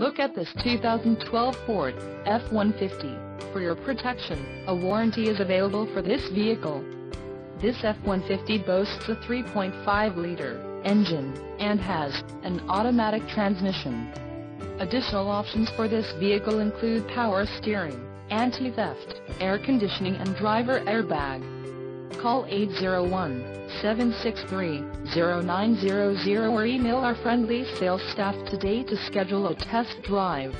look at this 2012 Ford F-150. For your protection, a warranty is available for this vehicle. This F-150 boasts a 3.5-liter engine and has an automatic transmission. Additional options for this vehicle include power steering, anti-theft, air conditioning and driver airbag. Call 801-763-0900 or email our friendly sales staff today to schedule a test drive.